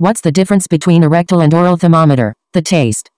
What's the difference between a rectal and oral thermometer? The taste.